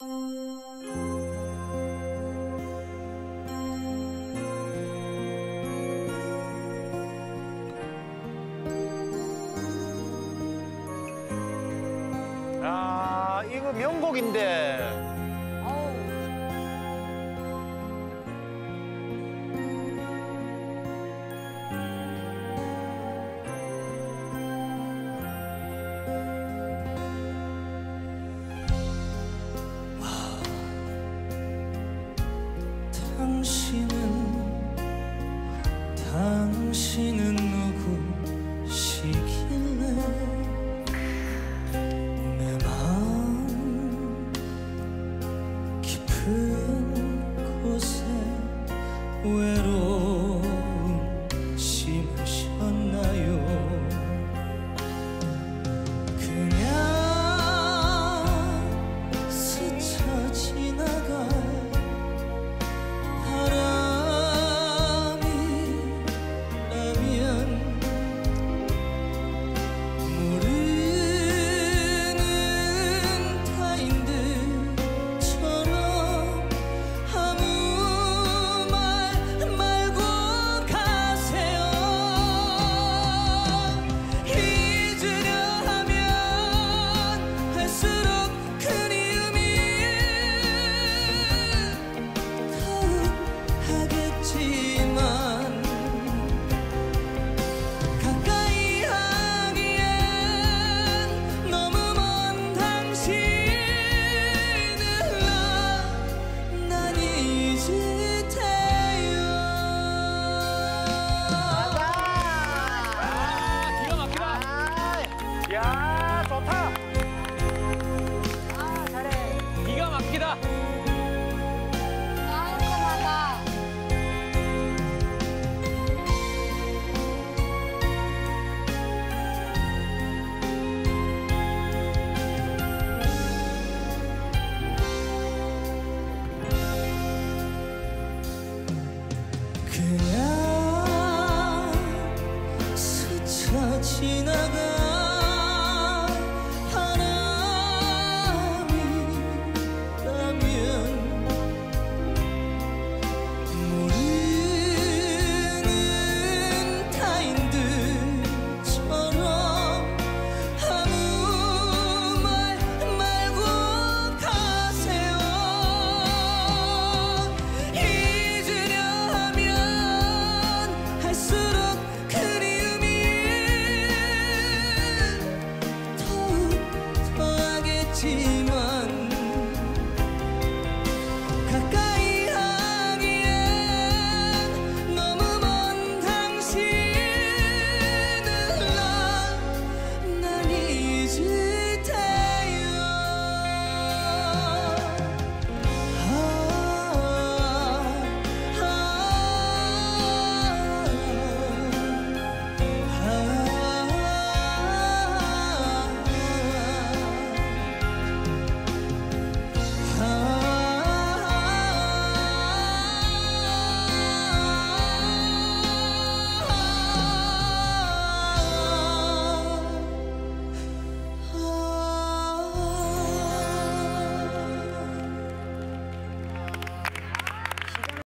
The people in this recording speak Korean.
아, 이거 명곡인데. 웃기다. 깔끔하다. 그냥 스쳐 지나가